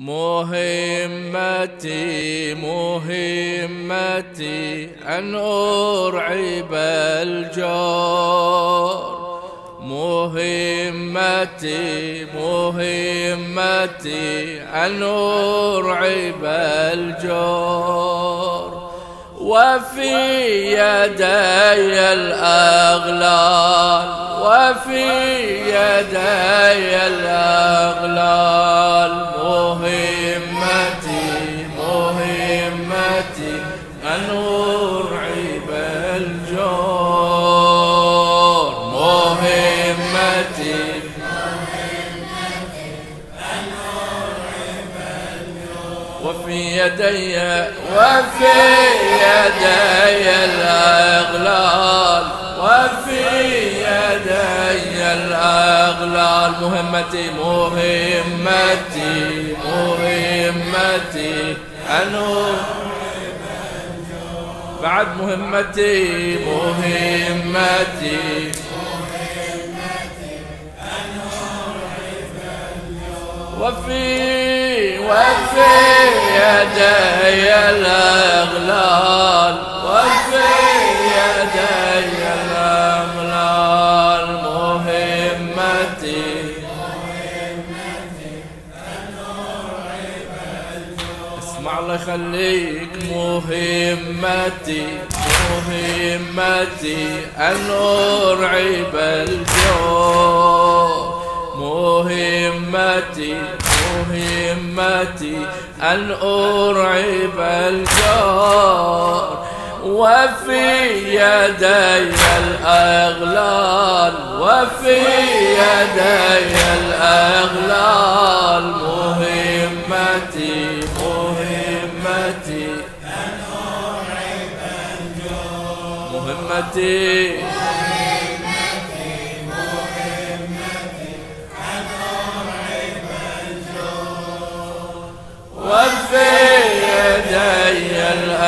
مهمتي مهمتي أن أرعب الجار. مهمتي مهمتي أن أرعب الجار. وفي يدي الأغلال وفي يدي الأغلال. وفي يدي وفي يدي الأغلال. وفي يدي الأغلال. مهمتي مهمتي مهمتي. أنو. بعد مهمتي مهمتي. وفي وفي يدي الأغلال وفي يدي الأغلال مهمتي. اسمع الله يخليك مهمتي مهمتي أن أرعب الجو مهمتي مهمتي أن أرعب الجار وفي يدي الأغلال وفي يدي الأغلال. مهمتي مهمتي مهمتي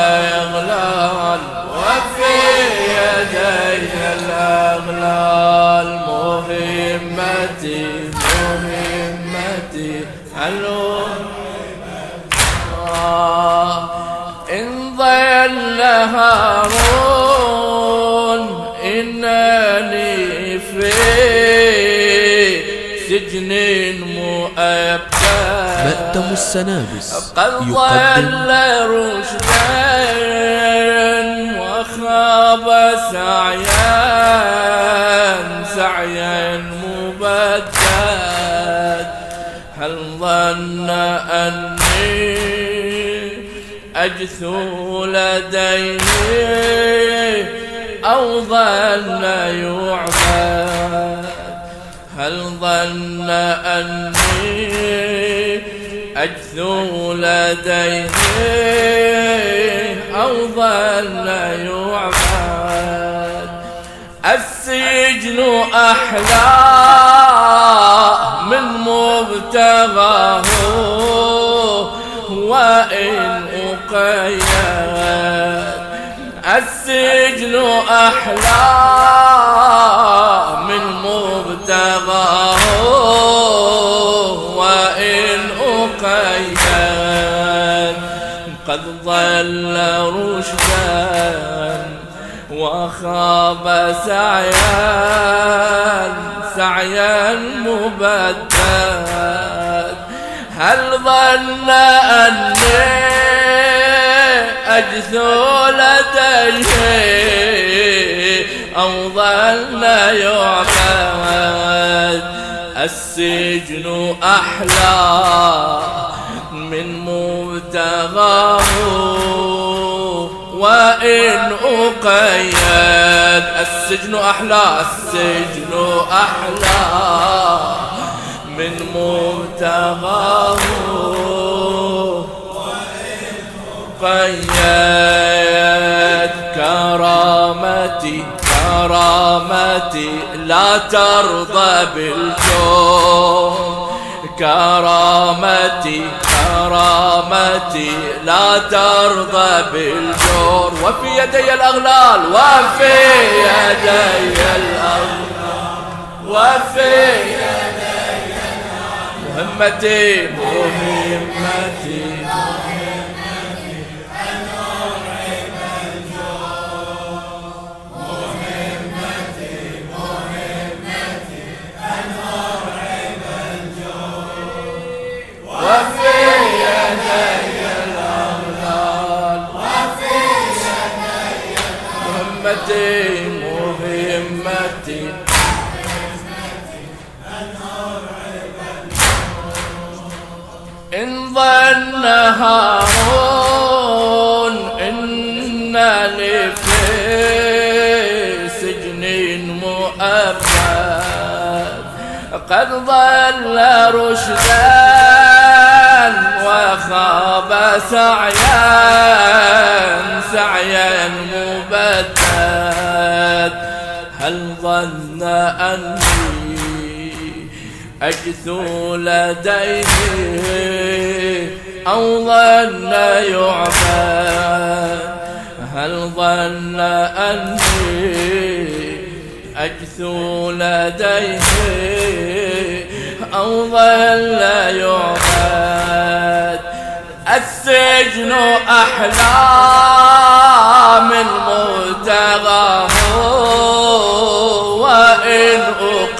يدي الأغلال وفي يدي الأغلال. مهمتي مهمتي ألو إن ضل هارون إنني في سجن مؤبد مأتم السنابس. قد يقدم رشدا. سعيا سعيا مبدد. هل ظن أني أجثو لديه أو ظن يعبد؟ هل ظن أني أجثو لديه أو ظن يعبد؟ السجن أحلى من مبتغاه وإن أقيد السجن أحلى من مبتغاه وإن أقيد قد ضل رشدا وخاب سعيا سعيا مبدد هل ظن أني أجثو لديه أو ظن يعبد؟ السجن أحلى من مبتغاه. وإن أقيد. السجن أحلى السجن أحلى. من مبتغاه. قيد كرامتي كرامتي لا ترضى بالجور كرامتي كرامتي لا ترضى بالجور. وفي يدي الأغلال وفي يدي الأغلال وفي مهمتي مهمتي. مهمتي مهمتي إن ظن هارون إن لي في سجن مؤبد قد ضل رشدا وخاب سعيا سعيا مبدد هل ظن أني أجثو لديه أو ظن يعبد هل ظن أني أجثو لديه أو ظل يعبد السجن أحلام المتغاه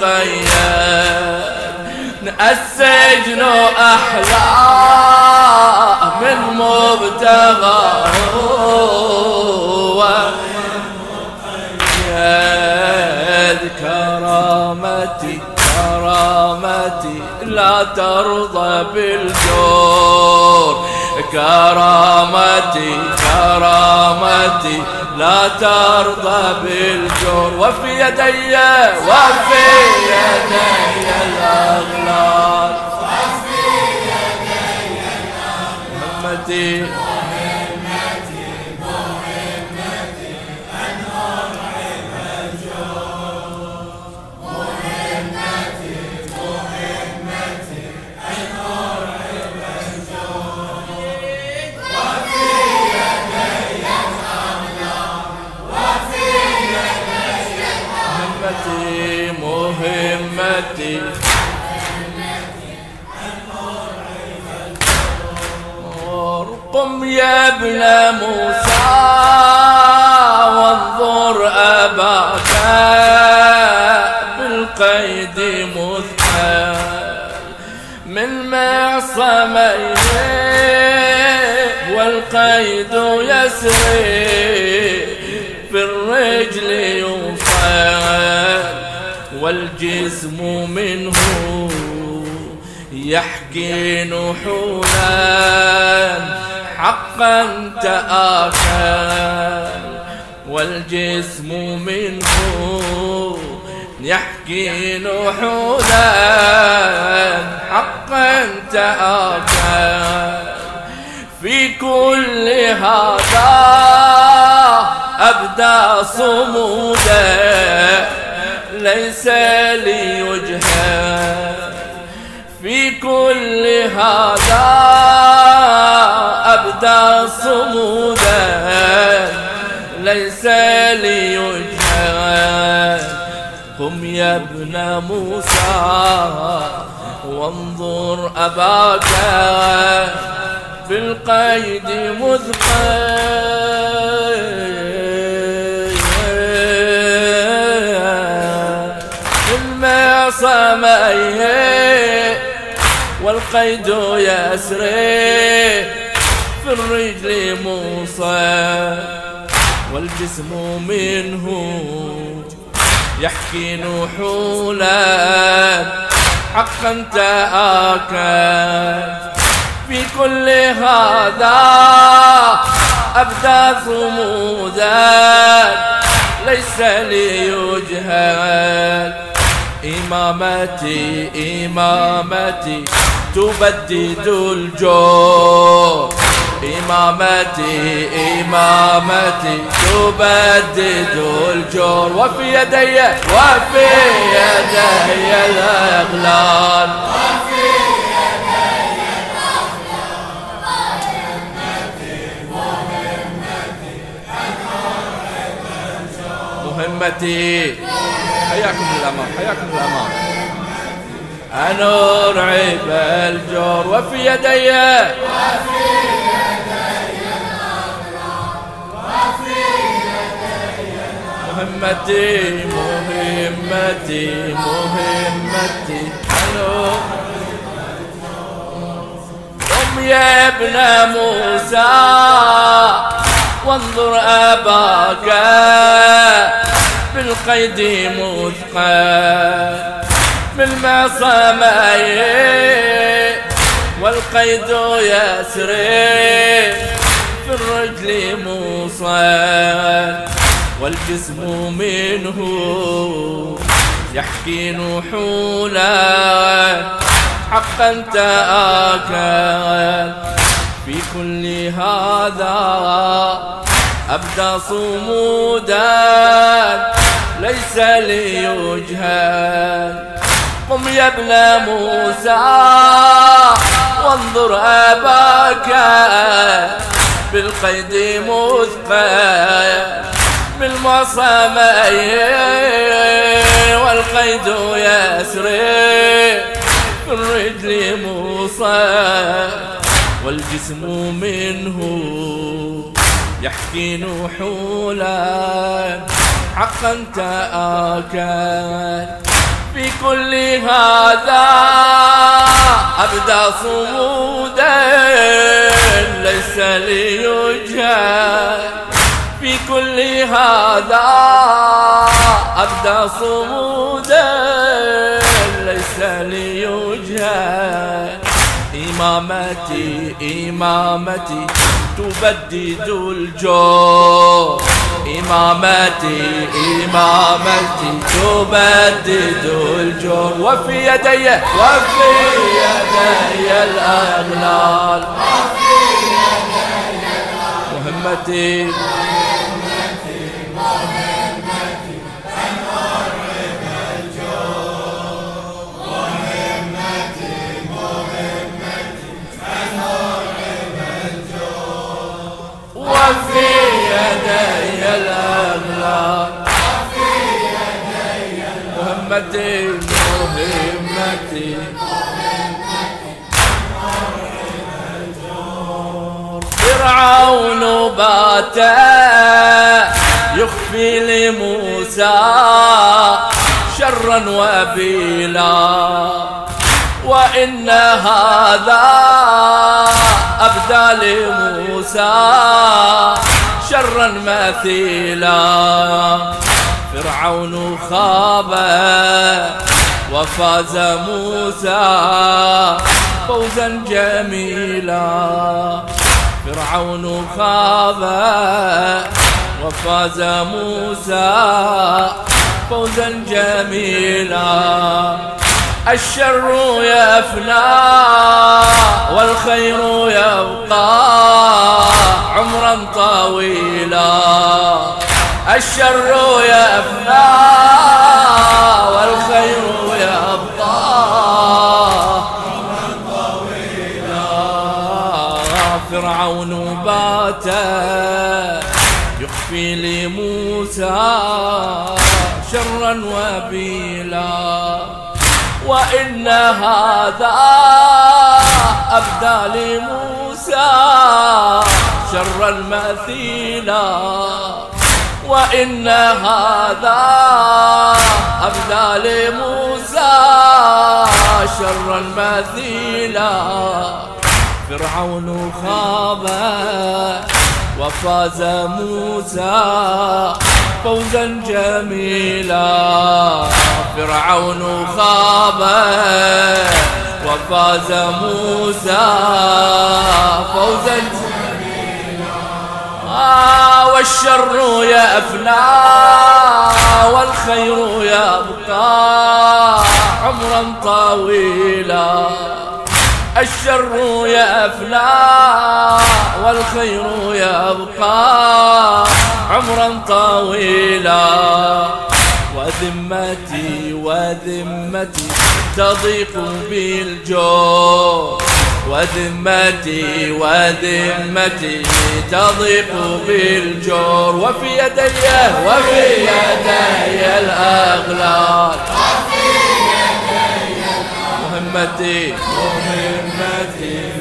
أقيد السجن أحلام المبتغاه وإن كرامتي كرامتي لا ترضى بالجور. كرامتي كرامتي لا ترضى بالجور وفي يدي وفي يدي الأغلال. مهمتي مهمتي والقيد يسري في الرجل يوصل والجسم منه يحكي نحولا حقا تآكل والجسم منه يحكي نحولا حقا تآكل في كل هذا أبدى صمودا ليس ليجهل في كل هذا أبدى صمودا ليس ليجهل قم يا ابن موسى وانظر أباك. بالقيد مثقل المعصمين والقيد يسري في الرجل موصى والجسم منه يحكي نحولا حقا تآكل. في كل هذا أبدى ثمودا ليس ليجهل. إمامتي إمامتي تبدد الجور. إمامتي إمامتي تبدد الجور. وفي يدي وفي يدي الأغلال. مهمتي حياكم الأمام حياكم الأمام. أنور عيب الجور وفي يدي. وفي مهمتي مهمتي مهمتي. أنور. قم يا ابن موسى وانظر أباك. بالقيد مثقل بالمعصمة والقيد يسري في الرجل موصل والجسم منه يحكي نحولا حقا تآكل في كل هذا أبدى صمودا ليس ليجهل قم يا ابن موسى وانظر أباك بالقيد مثقل بالمعصمة والقيد يسري الرجل موصى والجسم منه يحكي نحولا حقا تآكل. في كل هذا أبدى صمودا ليس ليجهل في كل هذا أبدى صمودا إمامتي إمامتي تبدد الجور إمامتي إمامتي تبدد الجور وفي يدي وفي يدي الأغلال. مهمتي مهمتي فرعون بات يخفي لموسى شرا وبيلا وإن هذا أبدى لموسى شرا مثيلا. فرعون خاب وفاز موسى فوزا جميلا. فرعون خاب وفاز موسى فوزا جميلا. الشر يفنى والخير يبقى عمرا طويلا. الشر يفنى والخير يبقى فرعون بات يخفي لموسى شرا وبيلا. وإن هذا أبدى لموسى شر المثيلا وإن هذا أبدى لموسى شر المثيلا فرعون خاب وفاز موسى فوزا جميلا. فرعون خاب وفاز موسى فوزا جميلا. آه والشر يفنى والخير يبقى عمرا طويلا. الشر يفنى والخير يبقى عمرا طويلا. وذمتي وذمتي تضيق بالجور وذمتي وذمتي تضيق بالجور. وفي يدي وفي يدي الأغلال. مهمتي مهمتي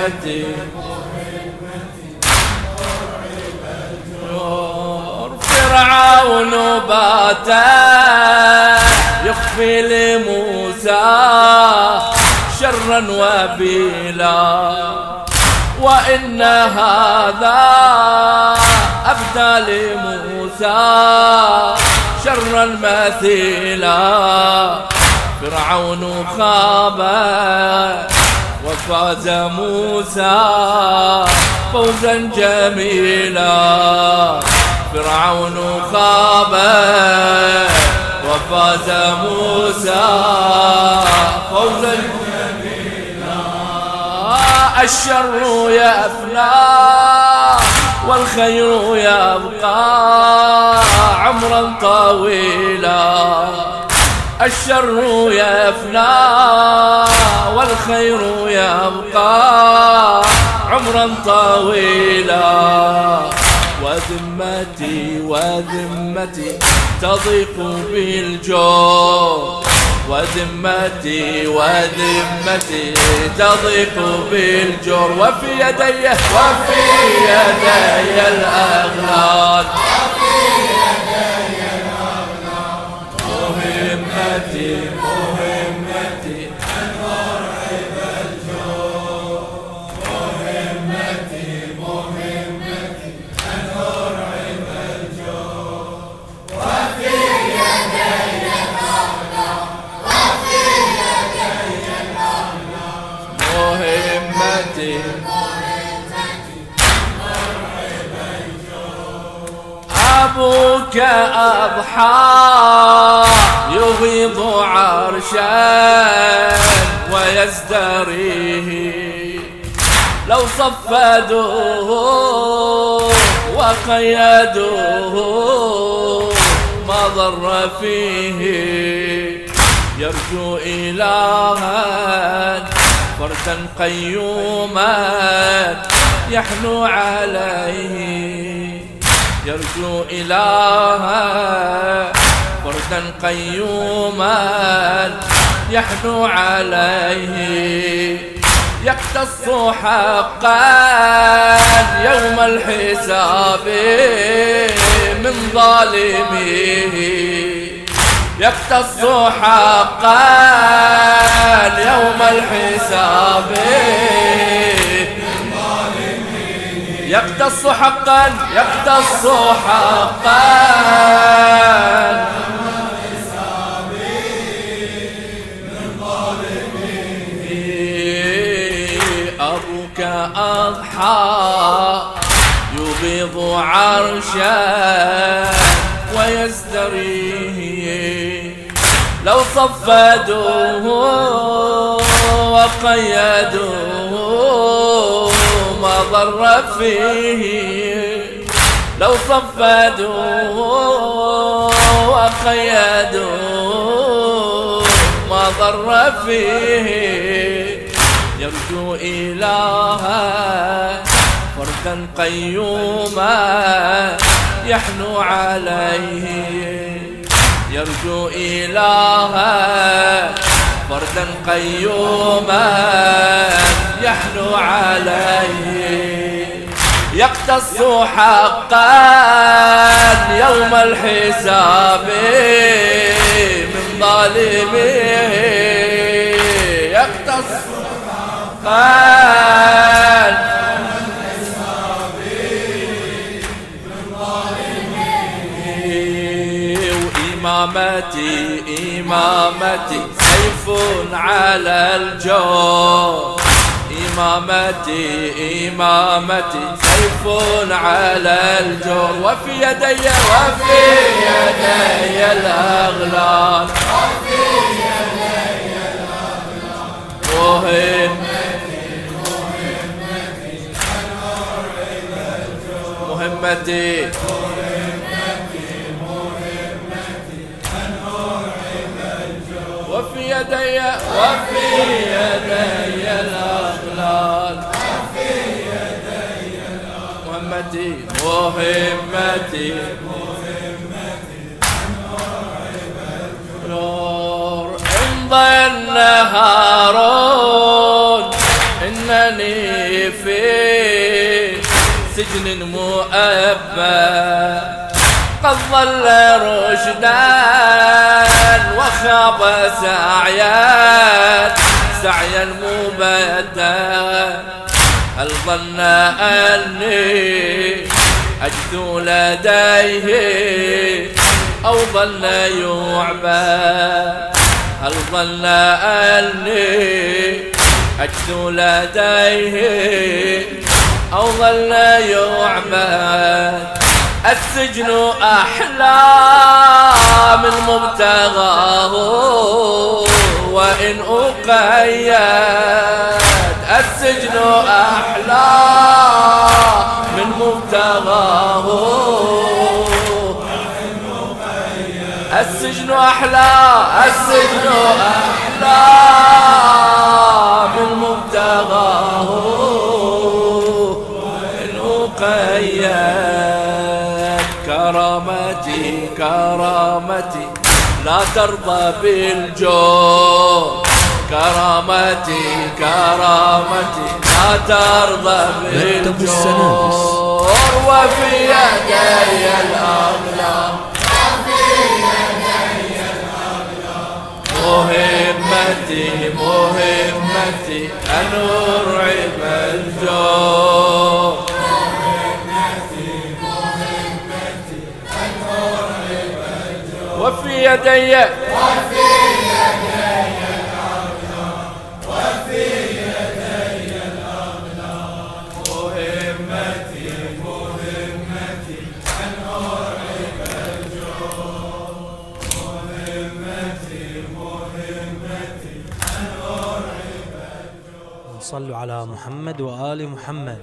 مهمتي فرعون باتا يخفي لموسى شرا وبيلا. وإن هذا أبدى لموسى شرا مثيلا. فرعون خاب وفاز موسى فوزا جميلا. فرعون خاب وفاز موسى فوزا جميلا. الشر يفنى والخير يبقى عمرا طويلا. الشر يفنى والخير يبقى عمرا طويلا. وذمتي وذمتي تضيق بالجور وذمتي وذمتي تضيق بالجور وفي يدي وفي يدي الأغلال. أبوك أضحى يغيض عرشا ويزدريه. لو صفدوه وقيدوه ما ضر فيه. يرجو إلها فردا قيوما يحنو عليه. يرجو إلها فردا قيوما يحنو عليه. يقتص حقا يوم الحساب من ظالمه يقتص حقا يوم الحساب. يقتص حقا يقتص حقا أبوك أضحى يبيض عرشا ويزدريه. لو صفدوه وقيدوه ما ضر فيه. لو صفدوه وقيدوه ما ضر فيه. يرجو إلها فردا قيوما يحنو عليه. يرجو إلها فردا قيوما يحنو عليه. يقتص حقا يوم الحساب من ظالمه. يقتص حقا وإمامتي إمامتي سيف على الجور إمامتي إمامتي سيف على الجور وفي يدي وفي يدي الأغلال. مهم مهمتي. يدي وفي يدي الأغلال مهمتي مهمتي نور امضى النهارون انني في سجن مؤبد قد ظل رشدا وخاب سعيا سعيا مبدا هل ظن أني أجدو لديه أو ظن يعبى؟ هل ظن أني أجدو لديه أو ظل يعبى؟ السجن أحلى من مبتغاه وإن أقيد السجن أحلى من مبتغاه. السجن أحلى السجن أحلى. كرامتي لا ترضى بالجور كرامتي كرامتي لا ترضى بالجور وفي يدي الأغلام مهمتي مهمتي أن أرعب الجور يدي وفي يدي. وفي يدي مهمتي مهمتي أن أرعب مهمتي مهمتي أن أرعب صلوا على محمد وآل محمد.